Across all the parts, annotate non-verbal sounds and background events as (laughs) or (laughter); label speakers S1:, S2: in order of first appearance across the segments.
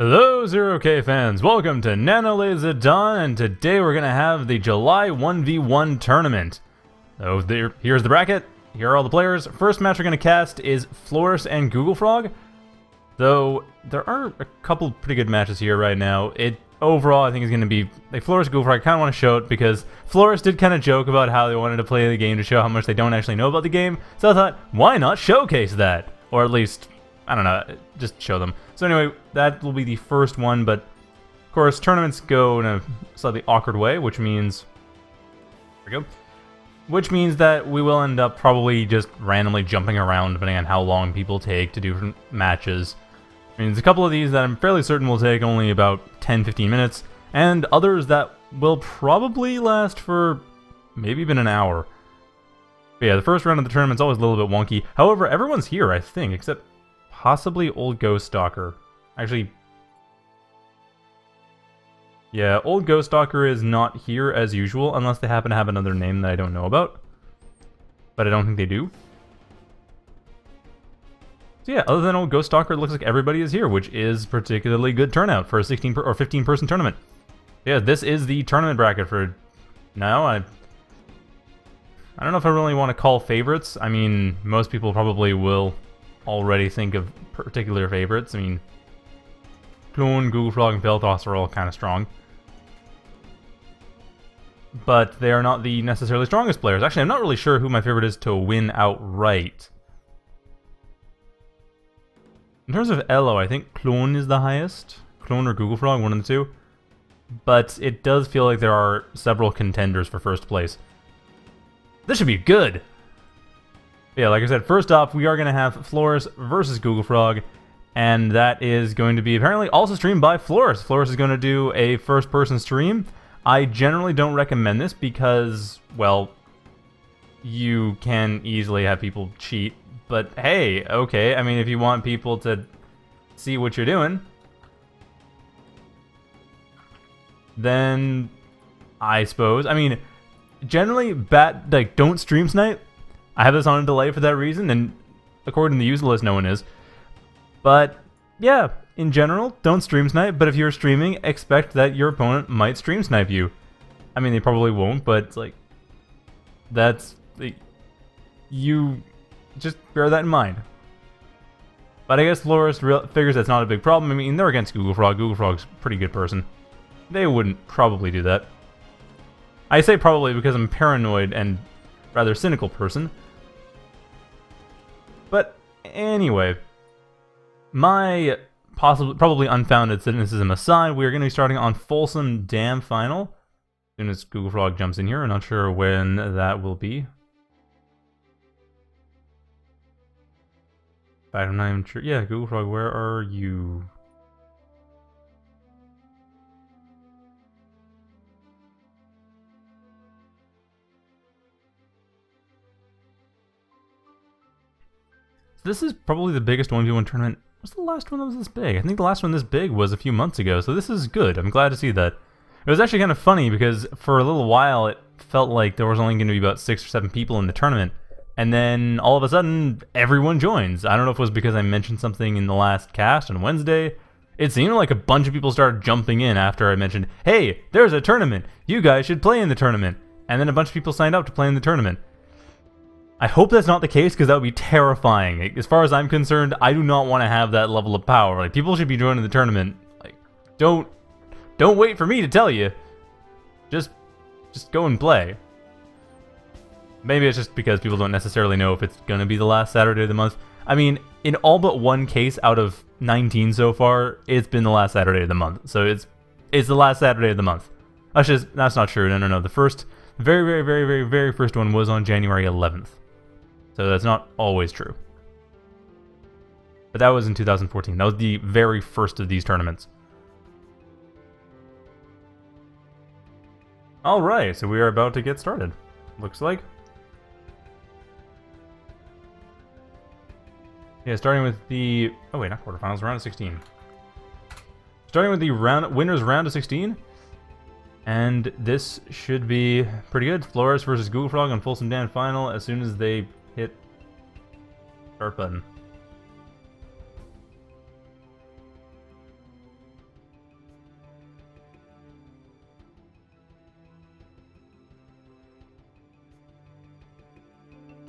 S1: Hello, Zero K fans. Welcome to Nanolaser Dawn, and today we're gonna have the July 1v1 tournament. So there, here's the bracket. Here are all the players. First match we're gonna cast is Floris and Google Frog. Though there are a couple pretty good matches here right now. It overall I think is gonna be like Floris Google Frog. I kind of want to show it because Floris did kind of joke about how they wanted to play the game to show how much they don't actually know about the game. So I thought, why not showcase that, or at least I don't know, just show them. So anyway, that will be the first one, but of course tournaments go in a slightly awkward way, which means there we go. Which means that we will end up probably just randomly jumping around depending on how long people take to do matches. I mean, there's a couple of these that I'm fairly certain will take only about 10-15 minutes, and others that will probably last for maybe even an hour. But yeah, the first round of the tournament's always a little bit wonky. However, everyone's here, I think, except Possibly Old Ghost Stalker. Actually, yeah, Old Ghost Stalker is not here as usual, unless they happen to have another name that I don't know about. But I don't think they do. So yeah, other than Old Ghost Stalker, it looks like everybody is here, which is particularly good turnout for a 16 or 15 person tournament. Yeah, this is the tournament bracket for now. I I don't know if I really want to call favorites. I mean, most people probably will already think of particular favorites. I mean, Clone, Google Frog, and Pelthos are all kind of strong. But they are not the necessarily strongest players. Actually, I'm not really sure who my favorite is to win outright. In terms of Elo, I think Clone is the highest. Clone or Google Frog, one of the two. But it does feel like there are several contenders for first place. This should be good! Yeah, like I said, first off, we are going to have Floris versus Google Frog, and that is going to be apparently also streamed by Floris. Floris is going to do a first-person stream. I generally don't recommend this because, well, you can easily have people cheat, but hey, okay, I mean, if you want people to see what you're doing, then I suppose, I mean, generally, bat, like, don't stream snipe I have this on a delay for that reason, and according to the user list, no one is. But yeah, in general, don't stream snipe, but if you're streaming, expect that your opponent might stream snipe you. I mean, they probably won't, but it's like, that's, like, you just bear that in mind. But I guess Floris figures that's not a big problem. I mean, they're against Google Frog. Google Frog's a pretty good person. They wouldn't probably do that. I say probably because I'm paranoid and rather cynical person. But anyway, my possibly probably unfounded cynicism aside, we are going to be starting on Folsom Dam Final. As soon as Google Frog jumps in here, I'm not sure when that will be. I'm not even sure. Yeah, Google Frog, where are you? This is probably the biggest 1v1 tournament. What's the last one that was this big? I think the last one this big was a few months ago, so this is good. I'm glad to see that. It was actually kind of funny because for a little while it felt like there was only going to be about six or seven people in the tournament. And then all of a sudden, everyone joins. I don't know if it was because I mentioned something in the last cast on Wednesday. It seemed like a bunch of people started jumping in after I mentioned, hey, there's a tournament. You guys should play in the tournament. And then a bunch of people signed up to play in the tournament. I hope that's not the case because that would be terrifying. As far as I'm concerned, I do not want to have that level of power. Like people should be joining the tournament. Like don't don't wait for me to tell you. Just just go and play. Maybe it's just because people don't necessarily know if it's going to be the last Saturday of the month. I mean, in all but one case out of 19 so far, it's been the last Saturday of the month. So it's it's the last Saturday of the month. That's just that's not true. No, no, no. The first very very very very very first one was on January 11th. So that's not always true. But that was in 2014. That was the very first of these tournaments. Alright, so we are about to get started. Looks like. Yeah, starting with the... Oh wait, not quarterfinals, round of 16. Starting with the round winners round of 16. And this should be pretty good. Floris versus Google Frog on Folsom Dam final as soon as they hit Erpen.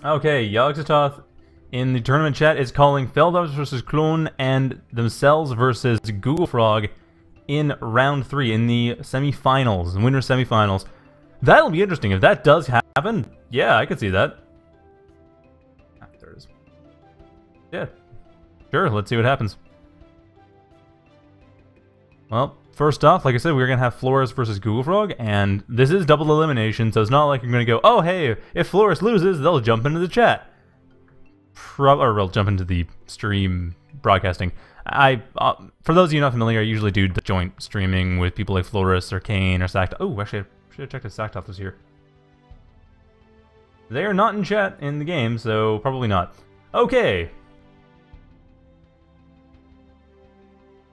S1: Okay, Yogg-Sothoth in the tournament chat is calling Feldops versus Kloon and themselves versus Google Frog in round three, in the semifinals, winner semifinals. That'll be interesting. If that does happen, yeah, I could see that. Yeah. Sure, let's see what happens. Well, first off, like I said, we are going to have Floris versus Google Frog, and this is double elimination, so it's not like you're going to go, oh, hey, if Floris loses, they'll jump into the chat. Pro or they'll jump into the stream broadcasting. I, uh, for those of you not familiar, I usually do the joint streaming with people like Floris or Kane or Sact. Oh, actually, I should have checked if Saktoth was here. They are not in chat in the game, so probably not. Okay.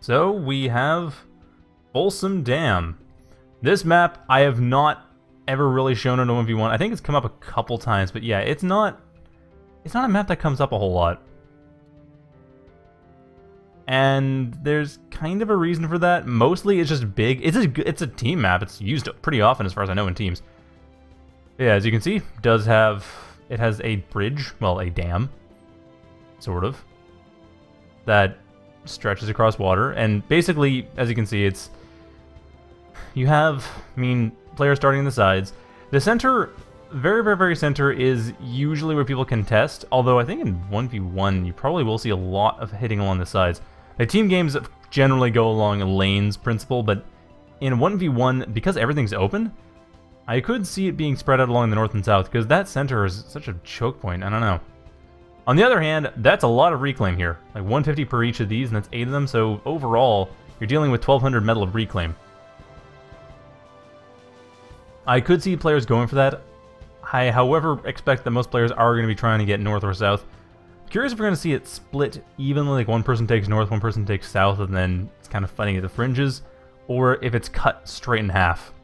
S1: So we have Folsom Dam. This map I have not ever really shown on 1v1. I think it's come up a couple times, but yeah, it's not it's not a map that comes up a whole lot. And there's kind of a reason for that. Mostly it's just big. It's a, it's a team map. It's used pretty often as far as I know in teams. Yeah, as you can see, does have... It has a bridge, well, a dam, sort of, that stretches across water. And basically, as you can see, it's... You have, I mean, players starting in the sides. The center very, very, very center is usually where people contest, although I think in 1v1 you probably will see a lot of hitting along the sides. The team games generally go along lanes principle, but in 1v1, because everything's open, I could see it being spread out along the north and south, because that center is such a choke point, I don't know. On the other hand, that's a lot of reclaim here, like 150 per each of these, and that's 8 of them, so overall, you're dealing with 1200 metal of reclaim. I could see players going for that. I, however, expect that most players are going to be trying to get north or south. Curious if we're going to see it split evenly, like one person takes north, one person takes south, and then it's kind of fighting at the fringes, or if it's cut straight in half.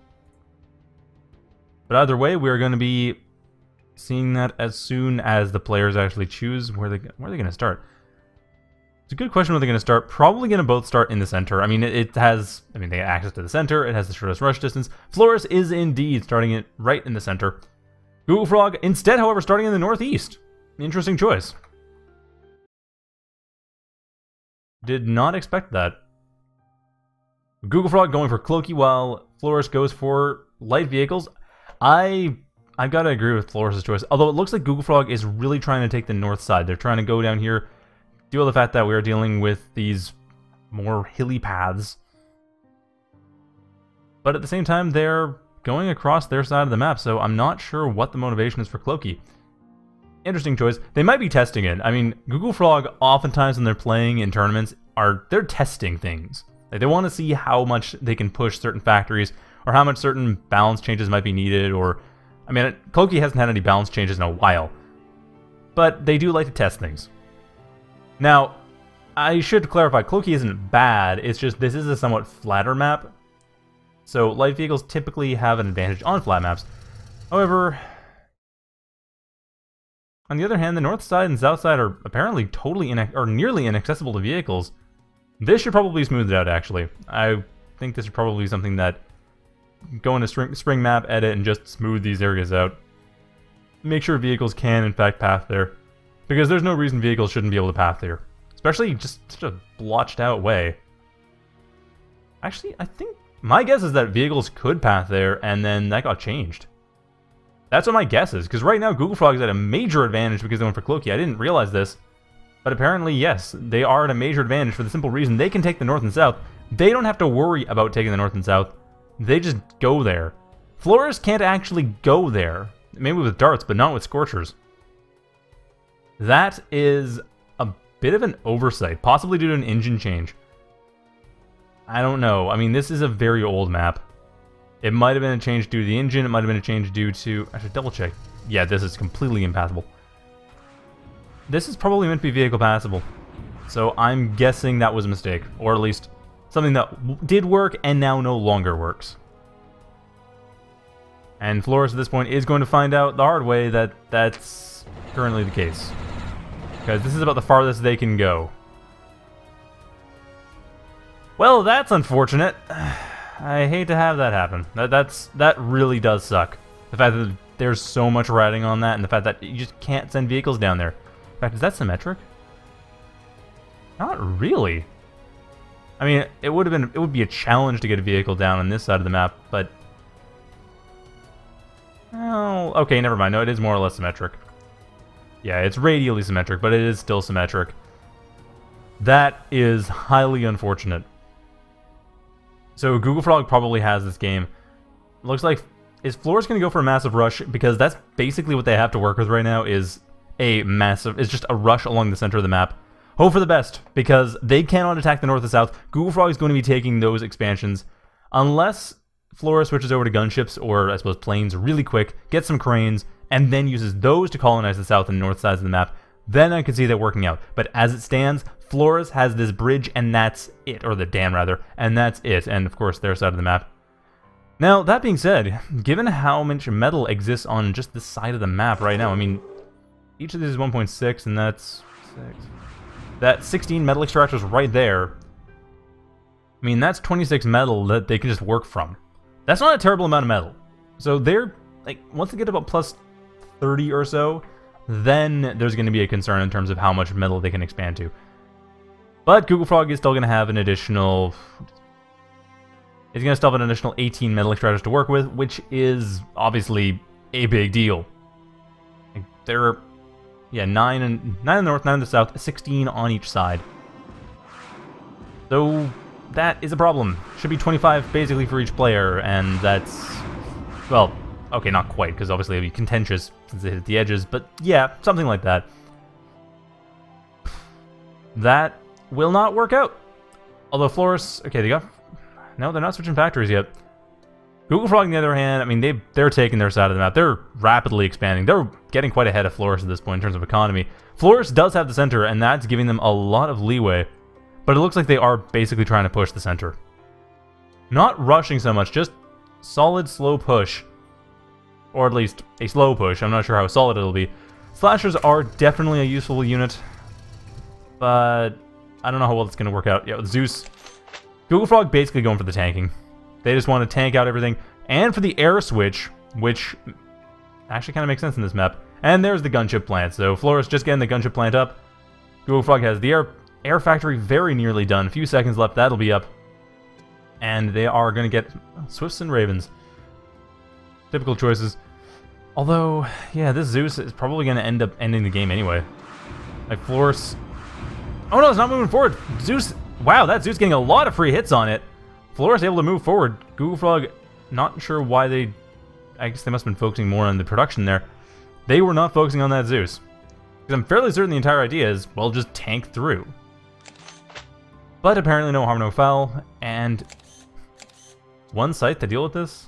S1: But either way, we're going to be seeing that as soon as the players actually choose where they where they're going to start. It's a good question where they're going to start. Probably going to both start in the center. I mean, it, it, has, I mean, they have access to the center. It has the shortest rush distance. Floris is indeed starting it right in the center. Google Frog instead, however, starting in the northeast. Interesting choice. Did not expect that. Google Frog going for Cloaky while Floris goes for light vehicles. I I've got to agree with Floris' choice. Although it looks like Google Frog is really trying to take the north side. They're trying to go down here, deal with the fact that we are dealing with these more hilly paths. But at the same time, they're going across their side of the map, so I'm not sure what the motivation is for Cloaky. Interesting choice. They might be testing it. I mean, Google Frog, oftentimes when they're playing in tournaments, are they're testing things. Like they want to see how much they can push certain factories, or how much certain balance changes might be needed, or... I mean, Cloaky hasn't had any balance changes in a while. But they do like to test things. Now, I should clarify, Cloaky isn't bad, it's just this is a somewhat flatter map, so light vehicles typically have an advantage on flat maps. However, on the other hand, the north side and south side are apparently totally or nearly inaccessible to vehicles. This should probably smooth it out, actually. I think this is probably something that go into spring, spring map, edit, and just smooth these areas out. Make sure vehicles can, in fact, path there. Because there's no reason vehicles shouldn't be able to path there. Especially just such a blotched out way. Actually, I think my guess is that vehicles could path there, and then that got changed. That's what my guess is, because right now Google Frog is at a major advantage because they went for Cloaky. I didn't realize this, but apparently, yes, they are at a major advantage for the simple reason they can take the north and south. They don't have to worry about taking the north and south. They just go there. Floris can't actually go there. Maybe with darts, but not with Scorchers. That is a bit of an oversight, possibly due to an engine change. I don't know. I mean, this is a very old map. It might have been a change due to the engine. It might have been a change due to... I should double check. Yeah, this is completely impassable. This is probably meant to be vehicle passable. So I'm guessing that was a mistake. Or at least something that did work and now no longer works. And Floris at this point is going to find out the hard way that that's currently the case. Because this is about the farthest they can go. Well, that's unfortunate. (sighs) I hate to have that happen. That that's that really does suck. The fact that there's so much riding on that, and the fact that you just can't send vehicles down there. In fact, is that symmetric? Not really. I mean, it would have been it would be a challenge to get a vehicle down on this side of the map, but oh, okay, never mind. No, it is more or less symmetric. Yeah, it's radially symmetric, but it is still symmetric. That is highly unfortunate. So Google Frog probably has this game. Looks like is Floris going to go for a massive rush because that's basically what they have to work with right now is a massive it's just a rush along the center of the map. Hope for the best because they cannot attack the north and south. Google Frog is going to be taking those expansions unless Floris switches over to gunships or I suppose planes really quick, gets some cranes, and then uses those to colonize the south and north sides of the map. Then I could see that working out. But as it stands, Floris has this bridge, and that's it, or the dam rather, and that's it. And of course, their side of the map. Now, that being said, given how much metal exists on just this side of the map right now, I mean, each of these is 1.6, and that's 6. That 16 metal extractors right there, I mean, that's 26 metal that they can just work from. That's not a terrible amount of metal. So they're, like, once they get about plus 30 or so, then there's going to be a concern in terms of how much metal they can expand to. But Google Frog is still going to have an additional... It's going to still have an additional 18 metal extractors to work with, which is obviously a big deal. There are, yeah, 9 and 9 in the north, 9 in the south, 16 on each side. So that is a problem. Should be 25 basically for each player, and that's, well, okay, not quite, because obviously it'll be contentious since they hit the edges, but yeah, something like that. That will not work out. Although Floris, okay, they got, no, they're not switching factories yet. Google Frog, on the other hand, I mean, they, they're taking their side of the map. They're rapidly expanding. They're getting quite ahead of Floris at this point in terms of economy. Floris does have the center, and that's giving them a lot of leeway. But it looks like they are basically trying to push the center. Not rushing so much, just solid, slow push. Or at least a slow push. I'm not sure how solid it'll be. Slashers are definitely a useful unit. But I don't know how well it's going to work out. Yeah, Zeus. Google Frog basically going for the tanking. They just want to tank out everything. And for the air switch, which actually kind of makes sense in this map. And there's the gunship plant. So Floris just getting the gunship plant up. Google Frog has the air, air factory very nearly done. A few seconds left. That'll be up. And they are going to get Swifts and Ravens. Typical choices. Although, yeah, this Zeus is probably going to end up ending the game anyway. Like, Floris Oh no, it's not moving forward. Zeus, wow, that Zeus getting a lot of free hits on it. Floris able to move forward. Google Frog, not sure why they, I guess they must have been focusing more on the production there. They were not focusing on that Zeus. Because I'm fairly certain the entire idea is, well, just tank through. But apparently no harm, no foul, and one site to deal with this?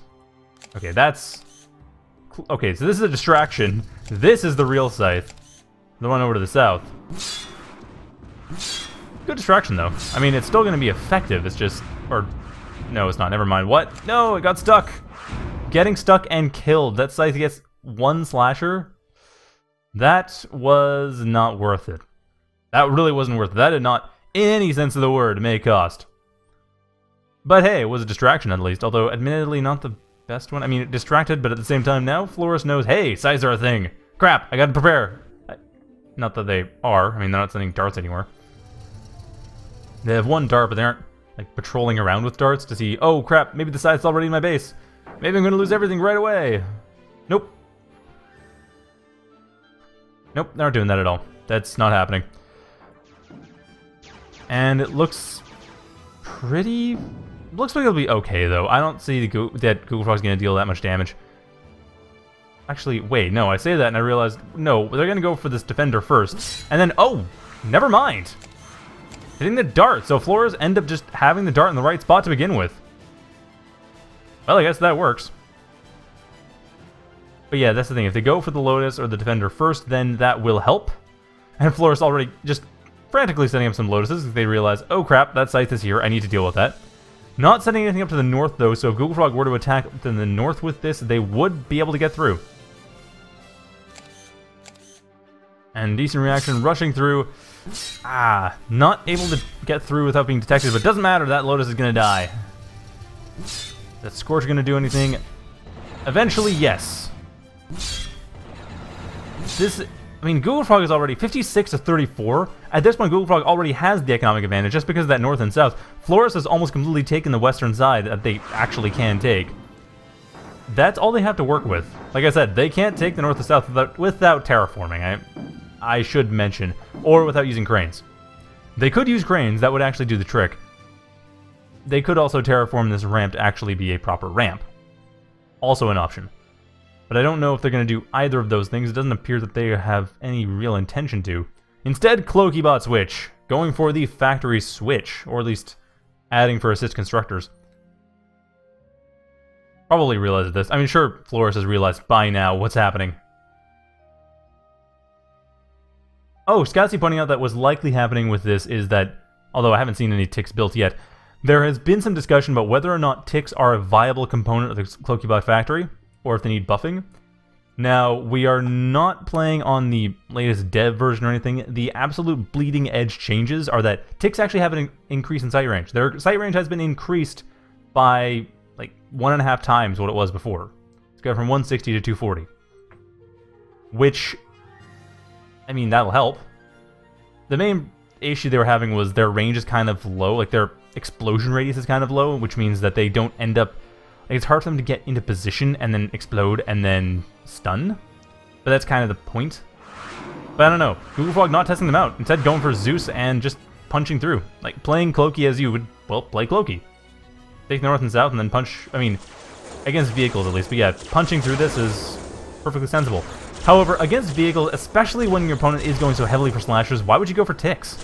S1: Okay, that's... Okay, so this is a distraction. This is the real scythe. The one over to the south. Good distraction, though. I mean, it's still going to be effective. It's just... Or... No, it's not. Never mind. What? No, it got stuck. Getting stuck and killed. That scythe gets one slasher. That was not worth it. That really wasn't worth it. That did not, in any sense of the word, make cost. But hey, it was a distraction at least, although admittedly not the best one. I mean, distracted, but at the same time, now Floris knows, hey, scythes are a thing. Crap, I gotta prepare. I, not that they are. I mean, they're not sending darts anymore. They have one dart, but they aren't like patrolling around with darts to see, oh crap, maybe the scythe's already in my base. Maybe I'm gonna lose everything right away. Nope. Nope, not doing that at all. That's not happening. And it looks pretty... Looks like it'll be okay, though. I don't see Go that Google Frog's to deal that much damage. Actually, wait, no, I say that and I realize, no, they're to go for this defender first. And then, oh, never mind. Hitting the dart, so Floris end up just having the dart in the right spot to begin with. Well, I guess that works. But yeah, that's the thing. If they go for the Lotus or the Defender first, then that will help. And Floris already just frantically setting up some Lotuses they realize, oh crap, that scythe is here, I need to deal with that. Not setting anything up to the north though, so if Google Frog were to attack to the north with this, they would be able to get through. And decent reaction, rushing through. Ah, not able to get through without being detected, but doesn't matter, that Lotus is to die. That Scorch to do anything? Eventually, yes. This, I mean, Google Frog is already 56 to 34. At this point, Google Frog already has the economic advantage just because of that north and south. Floris has almost completely taken the western side that they actually can take. That's all they have to work with. Like I said, they can't take the north and south without, without terraforming, I, I should mention, or without using cranes. They could use cranes, that would actually do the trick. They could also terraform this ramp to actually be a proper ramp. Also an option. But I don't know if they're going to do either of those things. It doesn't appear that they have any real intention to. Instead, Cloakybot Switch, going for the factory switch, or at least adding for assist constructors. Probably realized this. I mean, sure, Floris has realized by now what's happening. Oh, Scotsy pointing out that was likely happening with this is that, although I haven't seen any ticks built yet, there has been some discussion about whether or not ticks are a viable component of the Cloakybot factory, or if they need buffing. Now, we are not playing on the latest dev version or anything. The absolute bleeding edge changes are that ticks actually have an increase in sight range. Their sight range has been increased by like one and a half times what it was before. It's gone from 160 to 240. Which, I mean, that'll help. The main issue they were having was their range is kind of low, like their explosion radius is kind of low, which means that they don't end up... Like it's hard for them to get into position and then explode and then stun. But that's kind of the point. But I don't know. Google Frog not testing them out. Instead going for Zeus and just punching through. Like playing Cloaky as you would, well, play Cloaky take north and south and then punch, I mean, against vehicles at least. But yeah, punching through this is perfectly sensible. However, against vehicles, especially when your opponent is going so heavily for slashers, why would you go for ticks?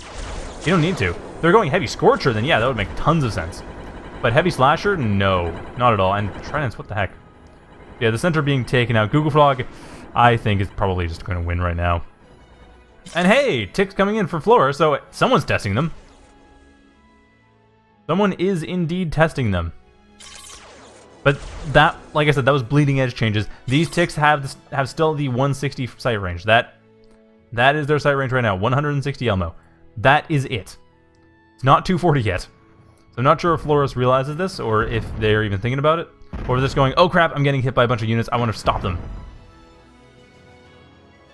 S1: You don't need to. If they're going heavy Scorcher, then yeah, that would make tons of sense. But heavy slasher, no, not at all. And Tridents, what the heck? Yeah, the center being taken out. Google Frog, I think, is probably just going to win right now. And hey, ticks coming in for Floris, so someone's testing them. Someone is indeed testing them. But that, like I said, that was bleeding edge changes. These ticks have have still the 160 sight range. That that is their sight range right now, 160 Elmo. That is it. It's not 240 yet. So I'm not sure if Floris realizes this, or if they're even thinking about it, or just going, oh crap, I'm getting hit by a bunch of units, I want to stop them.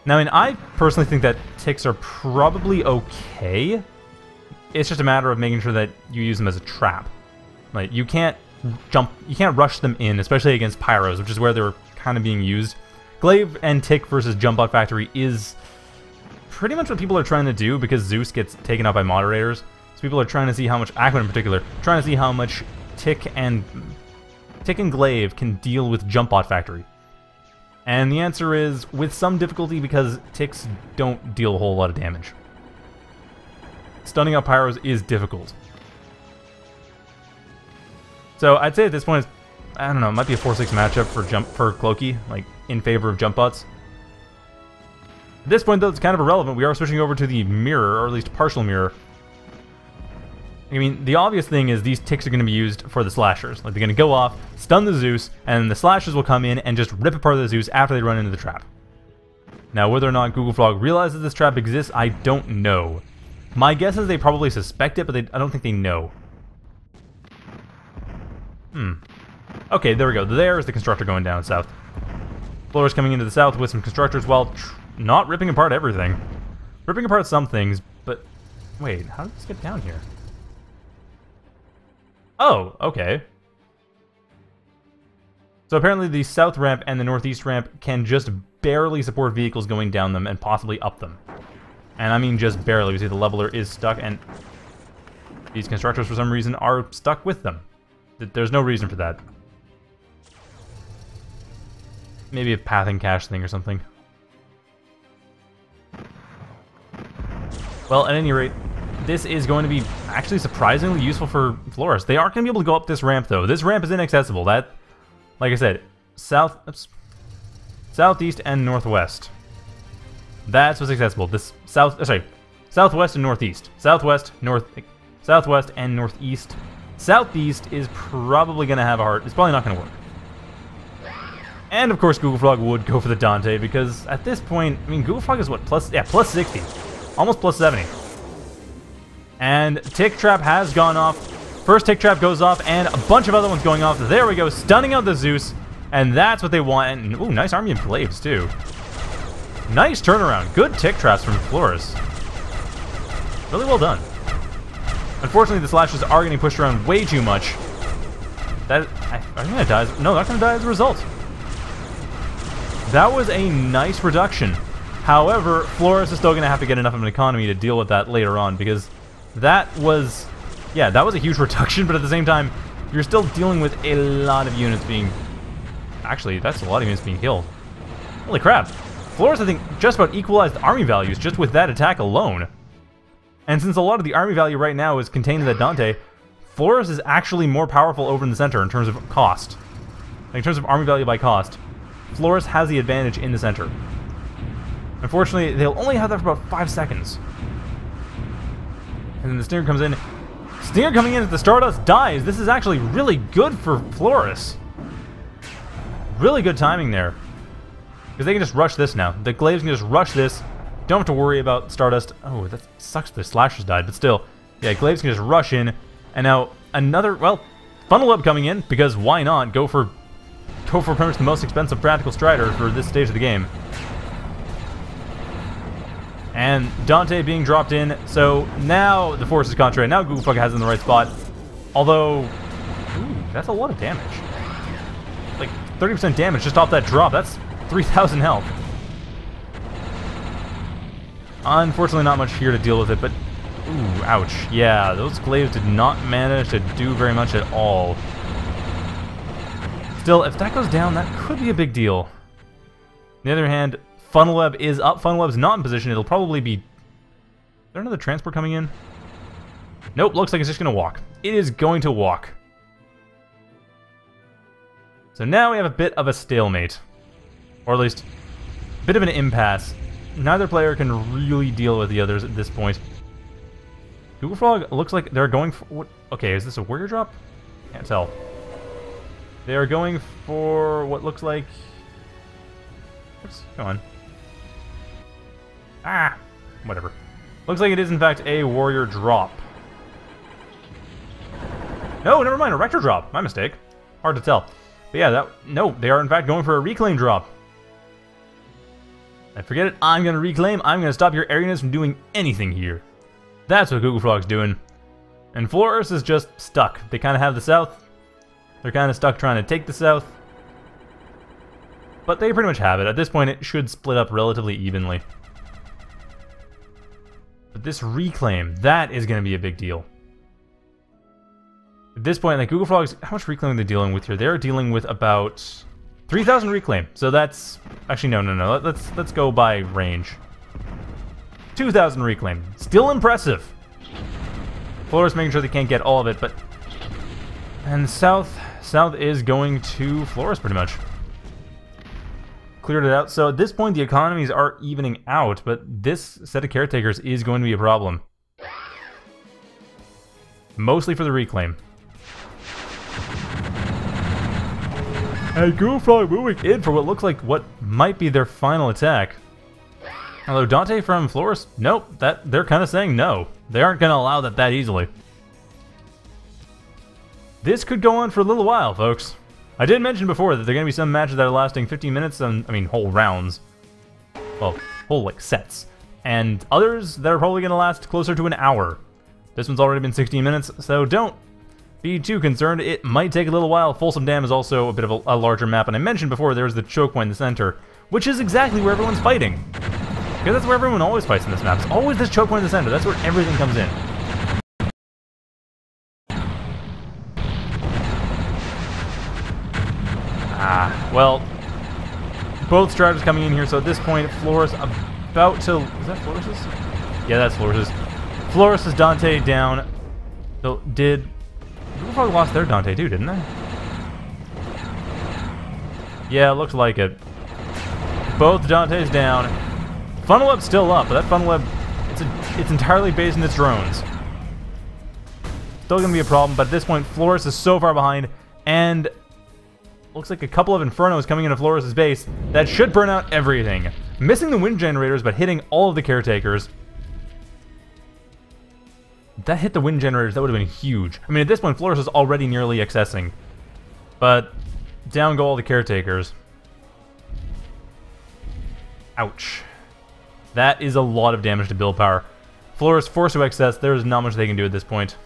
S1: Now, I mean, I personally think that ticks are probably okay it's just a matter of making sure that you use them as a trap. Like you can't jump, you can't rush them in, especially against pyros, which is where they're kind of being used. Glaive and Tick versus Jumpbot Factory is pretty much what people are trying to do because Zeus gets taken out by moderators. So people are trying to see how much, Aquan in particular, trying to see how much Tick and Tick and Glaive can deal with Jumpbot Factory. And the answer is with some difficulty because Ticks don't deal a whole lot of damage stunning up Pyros is difficult. So I'd say at this point, I don't know, it might be a 4-6 matchup for jump for Cloaky, like in favor of jump bots. At this point, though, it's kind of irrelevant. We are switching over to the mirror, or at least partial mirror. I mean, the obvious thing is these ticks are going to be used for the slashers. Like, they're going to go off, stun the Zeus, and the slashers will come in and just rip apart the Zeus after they run into the trap. Now, whether or not Google Frog realizes this trap exists, I don't know. My guess is they probably suspect it, but they, I don't think they know. Hmm. Okay, there we go. There is the constructor going down south. Floris coming into the south with some constructors while not ripping apart everything. Ripping apart some things, but... Wait, how did this get down here? Oh, okay. So apparently the south ramp and the northeast ramp can just barely support vehicles going down them and possibly up them. And I mean just barely. We see the leveler is stuck, and these constructors, for some reason, are stuck with them. There's no reason for that. Maybe a path and cache thing or something. Well, at any rate, this is going to be actually surprisingly useful for Floris. They aren't going to be able to go up this ramp, though. This ramp is inaccessible. That, like I said, south, oops, southeast and northwest. That's what's accessible. This south, sorry, southwest and northeast. Southwest, north, southwest and northeast. Southeast is probably going to have a heart. It's probably not going to work. And of course, Google Frog would go for the Dante because at this point, I mean, Google Frog is what plus yeah plus 60, almost plus 70. And Tick Trap has gone off. First Tick Trap goes off, and a bunch of other ones going off. There we go, stunning out the Zeus. And that's what they want. And, ooh, nice army of glaives, too. Nice turnaround. Good tick traps from Floris. Really well done. Unfortunately, the slashes are getting pushed around way too much. That I, are they gonna die? As, no, they're gonna die as a result. That was a nice reduction. However, Floris is still gonna have to get enough of an economy to deal with that later on because that was, yeah, that was a huge (laughs) reduction. But at the same time, you're still dealing with a lot of units being. Actually, that's a lot of units being killed. Holy crap! Floris, I think, just about equalized army values just with that attack alone. And since a lot of the army value right now is contained in the Dante, Floris is actually more powerful over in the center in terms of cost. in terms of army value by cost, Floris has the advantage in the center. Unfortunately, they'll only have that for about 5 seconds. And then the Stinger comes in. Stinger coming in as the Stardust dies. This is actually really good for Floris. Really good timing there. Because they can just rush this now. The Glaives can just rush this, don't have to worry about Stardust. Oh, that sucks the Slashers died, but still. Yeah, Glaives can just rush in. And now another, well, Funnel Web coming in, because why not? Go for go for pretty much the most expensive practical strider for this stage of the game. And Dante being dropped in, so now the force is contrary. Now Google has in the right spot. Although, ooh, that's a lot of damage. Like 30% damage just off that drop. That's 3,000 health. Unfortunately, not much here to deal with it, but... Ooh, ouch. Yeah, those glaives did not manage to do very much at all. Still, if that goes down, that could be a big deal. On the other hand, Funnel Web is up. Funnel Web's not in position. It'll probably be... Is there another transport coming in? Nope, looks like it's just going to walk. It is going to walk. So now we have a bit of a stalemate. Or at least, a bit of an impasse neither player can really deal with the others at this point. Google Frog looks like they're going for... What, okay, is this a warrior drop? Can't tell. They are going for what looks like... Oops, come on. Ah! Whatever. Looks like it is in fact a warrior drop. No, never mind, a rector drop. My mistake. Hard to tell. But yeah, that... No, they are in fact going for a reclaim drop. Forget it, I'm to reclaim, I'm to stop your areas from doing anything here. That's what Google Frog's doing. And Floris is just stuck. They kind of have the south. They're kind of stuck trying to take the south. But they pretty much have it. At this point, it should split up relatively evenly. But this reclaim, that is to be a big deal. At this point, like Google Frogs, how much reclaim are they dealing with here? They're dealing with about 3,000 reclaim. So that's actually no, no, no. Let's let's go by range. 2,000 reclaim. Still impressive. Floris making sure they can't get all of it, but and south south is going to Floris pretty much. Cleared it out. So at this point, the economies are evening out, but this set of caretakers is going to be a problem. Mostly for the reclaim. And Goofy moving in for what looks like what might be their final attack. Although Dante from Floris, nope, that they're kind of saying no. They aren't going to allow that that easily. This could go on for a little while, folks. I did mention before that there are going to be some matches that are lasting 15 minutes, and I mean whole rounds. Well, whole like sets. And others that are probably going to last closer to an hour. This one's already been 16 minutes, so don't be too concerned. It might take a little while. Folsom Dam is also a bit of a, a larger map, and I mentioned before there's the choke point in the center, which is exactly where everyone's fighting. Because that's where everyone always fights in this map. It's always this choke point in the center. That's where everything comes in. Ah, well, both strategies coming in here, so at this point, Floris about to... Is that Floris's? Yeah, that's Floris's. Floris is Dante down. So did People probably lost their Dante too, didn't they? Yeah, looks like it. Both Dante's down. Funnel Web's still up, but that Funnel Web, it's, a, it's entirely based in its drones. Still gonna be a problem, but at this point, Floris is so far behind, and looks like a couple of Infernos coming into Floris' base that should burn out everything. Missing the wind generators, but hitting all of the caretakers that hit the wind generators, that would have been huge. I mean, at this point, Floris is already nearly accessing. But down go all the caretakers. Ouch. That is a lot of damage to build power. Floris forced to excess. There is not much they can do at this point.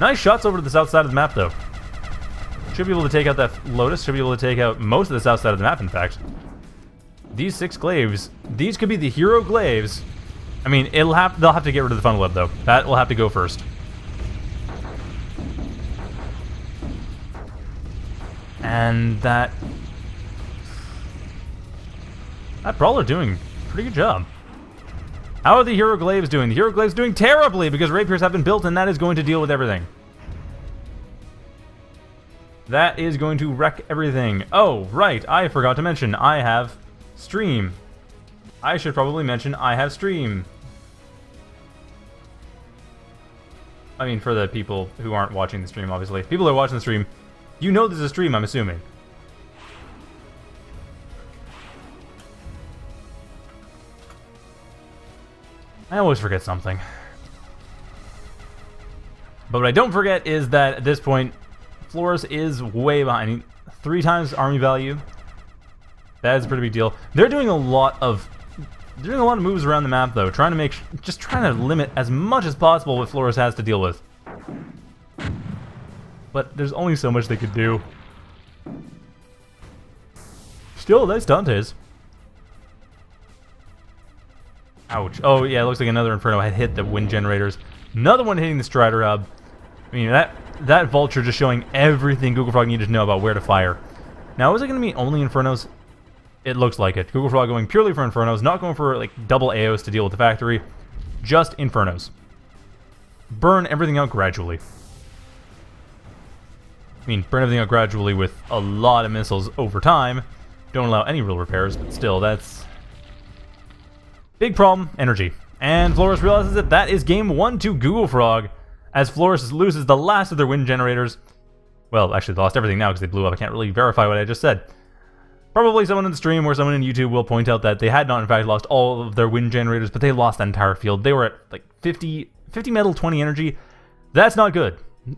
S1: Nice shots over to the south side of the map, though. Should be able to take out that Lotus. Should be able to take out most of the south side of the map, in fact. These six glaives, these could be the hero glaives. I mean, it'll have they'll have to get rid of the funnel web, though. That will have to go first. And that... That Brawler doing pretty good job. How are the Hero Glaives doing? The Hero Glaives doing terribly because Rapiers have been built and that is going to deal with everything. That is going to wreck everything. Oh, right, I forgot to mention, I have stream. I should probably mention I have stream. I mean, for the people who aren't watching the stream, obviously. People are watching the stream, you know there's a stream, I'm assuming. I always forget something. But what I don't forget is that at this point, Floris is way behind. Three times army value. That is a pretty big deal. They're doing a lot of doing a lot of moves around the map though, trying to make just trying to limit as much as possible what Floris has to deal with. But there's only so much they could do. Still, nice Dantes. Ouch. Oh, yeah, it looks like another Inferno had hit the wind generators. Another one hitting the Strider Hub. I mean, that that Vulture just showing everything Google Frog needed to know about where to fire. Now, is it going to be only Infernos? It looks like it. Google Frog going purely for Infernos, not going for, like, double AOs to deal with the factory. Just Infernos. Burn everything out gradually. I mean, burn everything out gradually with a lot of missiles over time. Don't allow any real repairs, but still, that's Big problem, energy. And Floris realizes that that is game one to Google Frog, as Flores loses the last of their wind generators. Well, actually, they lost everything now because they blew up. I can't really verify what I just said. Probably someone in the stream or someone in YouTube will point out that they had not, in fact, lost all of their wind generators, but they lost that entire field. They were at, like, 50, 50 metal, 20 energy. That's not good.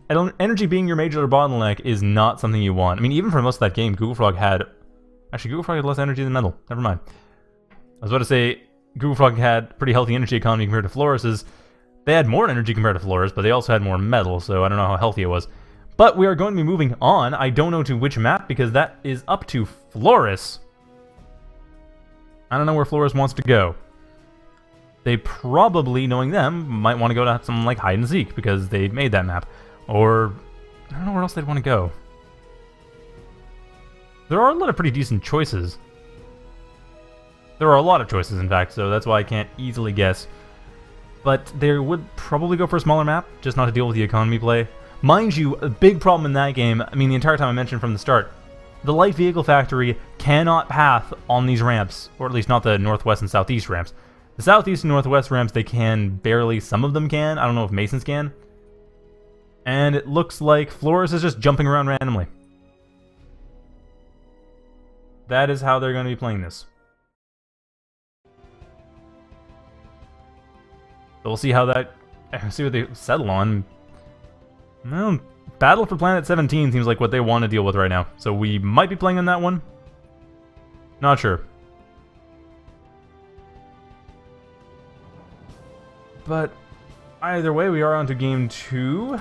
S1: Energy being your major bottleneck is not something you want. I mean, even for most of that game, Google Frog had... Actually, Google Frog had less energy than metal. Never mind. I was about to say, Google Frog had pretty healthy energy economy compared to Floris's. They had more energy compared to Floris, but they also had more metal, so I don't know how healthy it was. But we are going to be moving on. I don't know to which map, because that is up to Floris. I don't know where Floris wants to go. They probably, knowing them, might want to go to something like Hide and Seek, because they made that map. Or, I don't know where else they'd want to go. There are a lot of pretty decent choices. There are a lot of choices, in fact, so that's why I can't easily guess. But they would probably go for a smaller map, just not to deal with the economy play. Mind you, a big problem in that game, I mean the entire time I mentioned from the start, the light vehicle factory cannot path on these ramps, or at least not the northwest and southeast ramps. The southeast and northwest ramps they can barely, some of them can, I don't know if Masons can. And it looks like Floris is just jumping around randomly. That is how they're going to be playing this. we'll see how that... (laughs) See what they settle on. Well, Battle for Planet 17 seems like what they want to deal with right now. So we might be playing on that one. Not sure. But either way, we are on to game two.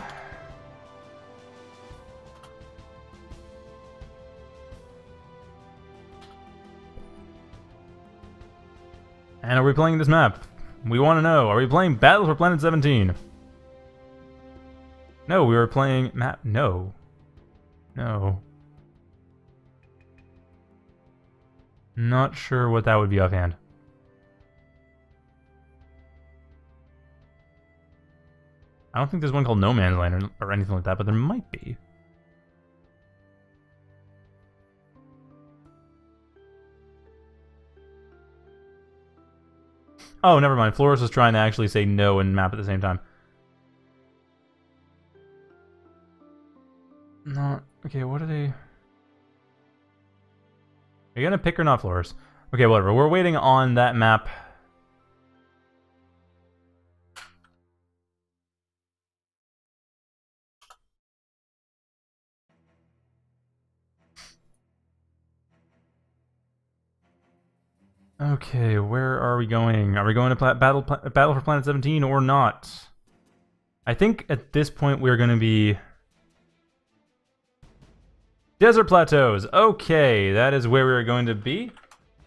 S1: And are we playing this map? We want to know, are we playing Battle for Planet 17? No, we were playing map. No. No. Not sure what that would be offhand. I don't think there's one called No Man's Land or, or anything like that, but there might be. Oh, never mind. Floris was trying to actually say no and map at the same time. No. Okay, what are they? Are you gonna pick or not, Floris? Okay, whatever. We're waiting on that map. Okay, where are we going? Are we going to battle Battle for Planet 17 or not? I think at this point we're going to be Desert Plateaus. Okay, that is where we're going to be.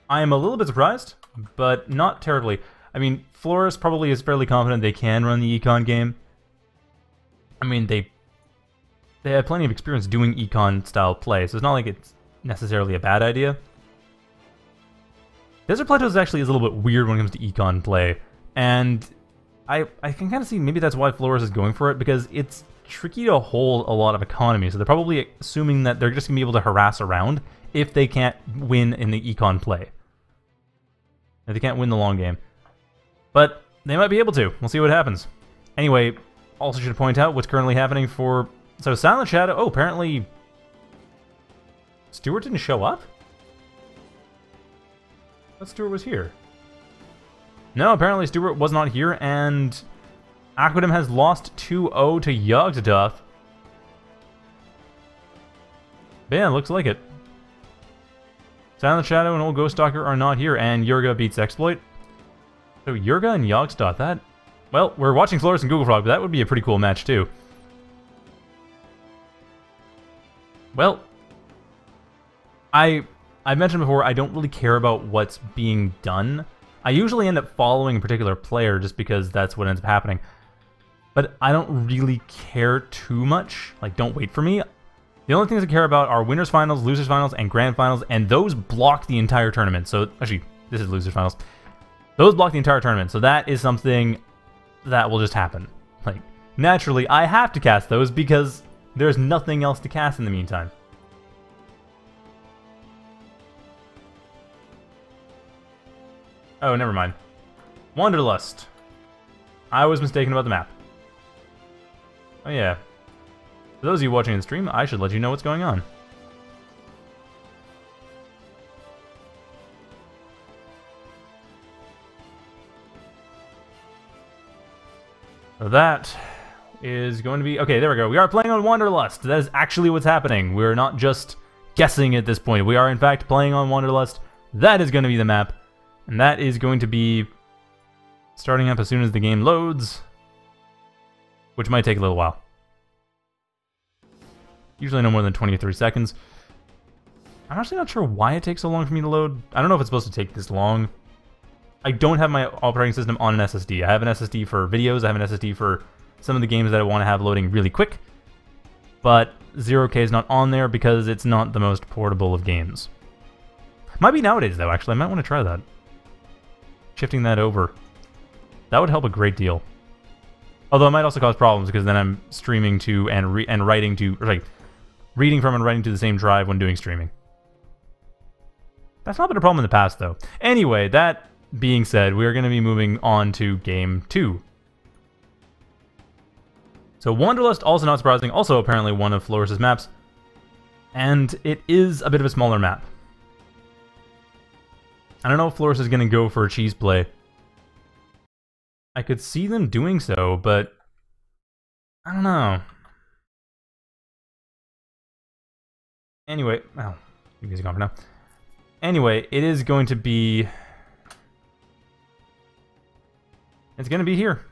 S1: I am a little bit surprised, but not terribly. I mean, Floris probably is fairly confident they can run the econ game. I mean, they they have plenty of experience doing econ style play, so it's not like it's necessarily a bad idea. Desert Plateaus actually is a little bit weird when it comes to econ play, and I I can kind of see maybe that's why Floris is going for it because it's tricky to hold a lot of economy. So they're probably assuming that they're just gonna be able to harass around if they can't win in the econ play. If they can't win the long game. But they might be able to. We'll see what happens. Anyway, also should point out what's currently happening for... So Silent Shadow... Oh, apparently... Stuart didn't show up? I Stuart was here. No, apparently Stuart was not here, and... Aquadem has lost 2-0 to Yogg-Sothoth. Yeah, looks like it. Silent Shadow and Old Ghost Stalker are not here, and Yurga beats Exploit. So Yurga and Yogg-Sothoth, that... Well, we're watching Floris and Google Frog, but that would be a pretty cool match, too. Well, I I mentioned before, I don't really care about what's being done. I usually end up following a particular player just because that's what ends up happening. But I don't really care too much. Like, don't wait for me. The only things I care about are winners finals, losers finals, and grand finals, and those block the entire tournament. So, actually, this is losers finals. Those block the entire tournament, so that is something that will just happen. Like, naturally, I have to cast those because there's nothing else to cast in the meantime. Oh, never mind. Wanderlust. I was mistaken about the map. Oh yeah. For those of you watching the stream, I should let you know what's going on. that is going to be... Okay, there we go. We are playing on Wanderlust. That is actually what's happening. We're not just guessing at this point. We are, in fact, playing on Wanderlust. That is going to be the map. And that is going to be starting up as soon as the game loads, which might take a little while. Usually no more than 23 seconds. I'm actually not sure why it takes so long for me to load. I don't know if it's supposed to take this long. I don't have my operating system on an SSD. I have an SSD for videos, I have an SSD for some of the games that I want to have loading really quick, but 0K is not on there because it's not the most portable of games. Might be nowadays though, actually. I might want to try that. Shifting that over. That would help a great deal. Although it might also cause problems because then I'm streaming to and re and writing to, like, reading from and writing to the same drive when doing streaming. That's not been a problem in the past though. Anyway, that being said, we are going to be moving on to game two. So Wanderlust, also not surprising, also apparently one of Floris' maps. And it is a bit of a smaller map. I don't know if Floris is going to go for a cheese play. I could see them doing so, but I don't know. Anyway, oh, music on for now. Anyway, it is going to be it's going to be here.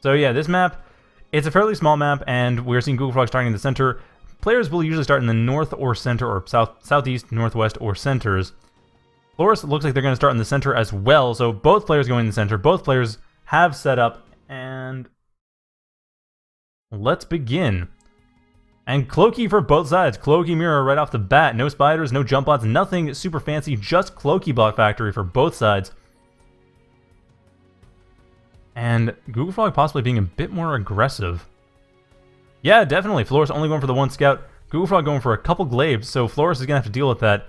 S1: So yeah, this map, it's a fairly small map, and we're seeing Google Frog starting in the center. Players will usually start in the north or center, or south, southeast, northwest, or centers. Floris looks like they're going to start in the center as well, so both players going in the center. Both players have set up, and let's begin. And Cloaky for both sides. Cloaky Mirror right off the bat. No spiders, no jump bots, nothing super fancy, just Cloaky Block Factory for both sides. And Google Frog possibly being a bit more aggressive. Yeah, definitely. Floris only going for the one scout. Google Frog going for a couple glaives, so Floris is going to have to deal with that.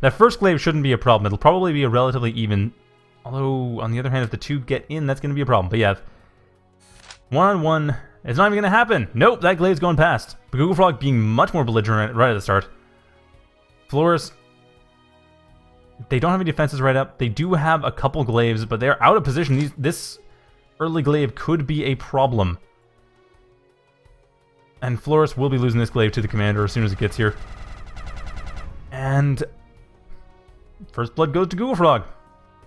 S1: That first glaive shouldn't be a problem. It'll probably be a relatively even... Although, on the other hand, if the two get in, that's going to be a problem. But yeah, one-on-one, -on -one, it's not even going to happen. Nope, that glaive's going past. But Google Frog being much more belligerent right at the start. Floris they don't have any defenses right up. They do have a couple glaives, but they're out of position. These, this early glaive could be a problem. And Floris will be losing this glaive to the commander as soon as it gets here. And first blood goes to Google Frog.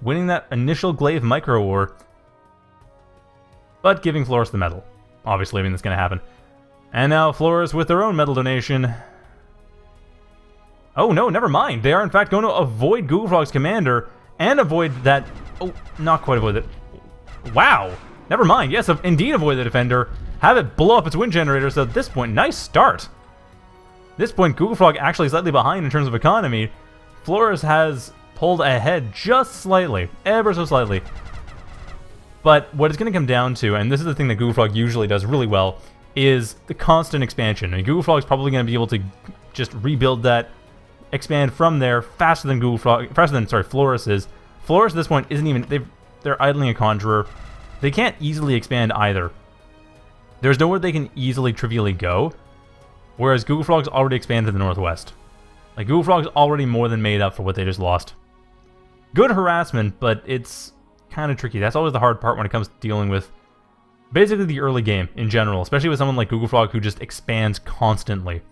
S1: Winning that initial Glaive Micro War, but giving Floris the metal. Obviously, I mean, that's going to happen. And now Floris with their own metal donation. Oh, no, never mind. They are, in fact, going to avoid Google Frog's commander and avoid that... Oh, not quite avoid it. Wow. Never mind. Yes, indeed avoid the defender. Have it blow up its wind generator, so at this point, nice start. At this point, Google Frog actually slightly behind in terms of economy. Floris has pulled ahead just slightly, ever so slightly. But what it's going to come down to, and this is the thing that Google Frog usually does really well, is the constant expansion. And Google Frog is probably going to be able to just rebuild that, expand from there faster than Google Frog, faster than sorry Floris is. Floris at this point isn't even they they're idling a Conjurer. They can't easily expand either. There's nowhere they can easily trivially go, whereas Google Frog's already expanded to the northwest. Like Google Frog's already more than made up for what they just lost. Good harassment, but it's kind of tricky. That's always the hard part when it comes to dealing with basically the early game in general, especially with someone like Google Frog who just expands constantly.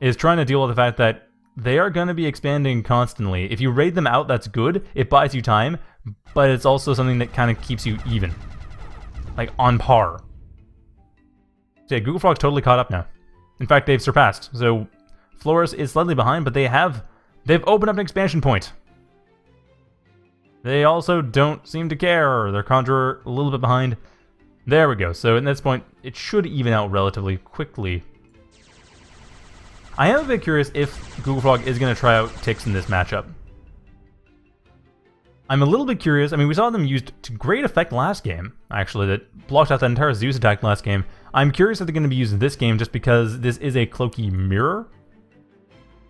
S1: Is trying to deal with the fact that they are going to be expanding constantly. If you raid them out, that's good. It buys you time, but it's also something that kind of keeps you even. Like, on par. So yeah, Google Frog's totally caught up now. In fact, they've surpassed. So Floris is slightly behind, but they have... They've opened up an expansion point. They also don't seem to care. Their Conjurer a little bit behind. There we go. So at this point, it should even out relatively quickly. I am a bit curious if Google Frog is going to try out ticks in this matchup. I'm a little bit curious. I mean, we saw them used to great effect last game, actually, that blocked out that entire Zeus attack last game. I'm curious if they're going to be used this game just because this is a Cloaky mirror.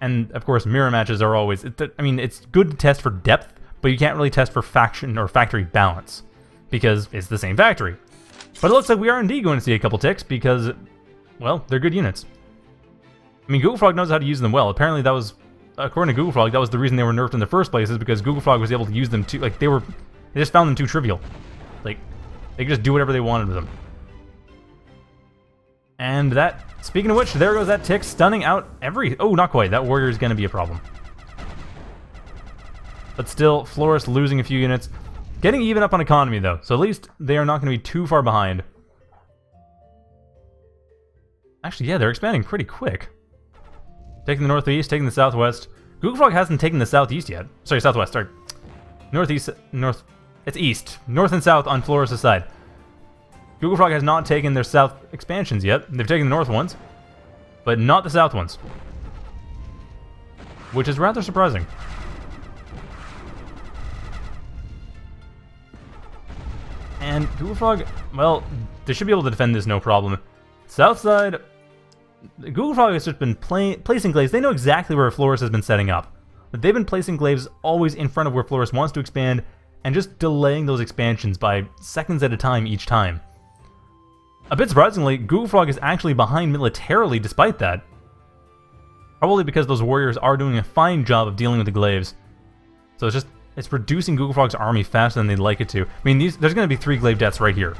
S1: And, of course, mirror matches are always... I mean, it's good to test for depth, but you can't really test for faction or factory balance because it's the same factory. But it looks like we are indeed going to see a couple ticks because, well, they're good units. I mean, Google Frog knows how to use them well. Apparently that was according to Google Frog, that was the reason they were nerfed in the first place, is because Google Frog was able to use them too, like, they were, they just found them too trivial. Like, they could just do whatever they wanted with them. And that, speaking of which, there goes that tick, stunning out every, oh, not quite, that warrior is going to be a problem. But still, Floris losing a few units. Getting even up on economy, though, so at least they are not going to be too far behind. Actually, yeah, they're expanding pretty quick. Taking the northeast, taking the southwest. Google Frog hasn't taken the southeast yet. Sorry, southwest, sorry. Northeast, north, it's east. North and south on Floris' side. Google Frog has not taken their south expansions yet. They've taken the north ones, but not the south ones. Which is rather surprising. And Google Frog, well, they should be able to defend this no problem. South side, Google Frog has just been play, placing glaives. They know exactly where Floris has been setting up. They've been placing glaives always in front of where Floris wants to expand and just delaying those expansions by seconds at a time each time. A bit surprisingly, Google Frog is actually behind militarily despite that. Probably because those warriors are doing a fine job of dealing with the glaives. So it's just, it's reducing Google Frog's army faster than they'd like it to. I mean, these, there's going to be three glaive deaths right here.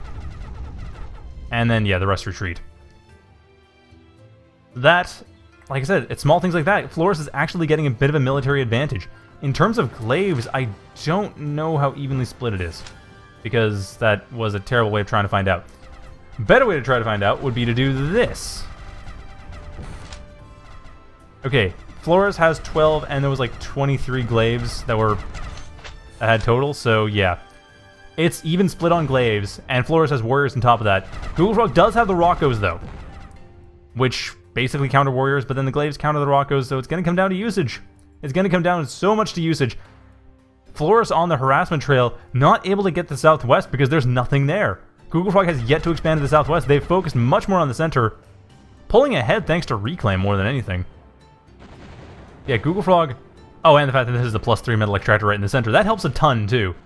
S1: And then, yeah, the rest retreat that, like I said, it's small things like that. Floris is actually getting a bit of a military advantage. In terms of glaives, I don't know how evenly split it is, because that was a terrible way of trying to find out. Better way to try to find out would be to do this. Okay, Floris has 12, and there was like 23 glaives that were that had total, so yeah. It's even split on glaives, and Floris has warriors on top of that. Google Frog does have the Rockos, though, which basically counter warriors, but then the glaives counter the Rockos, so it's going to come down to usage. It's going to come down so much to usage. Floris on the harassment trail, not able to get the southwest because there's nothing there. Google Frog has yet to expand to the southwest. They've focused much more on the center, pulling ahead thanks to Reclaim more than anything. Yeah, Google Frog... Oh, and the fact that this is a plus 3 metal extractor right in the center. That helps a ton, too.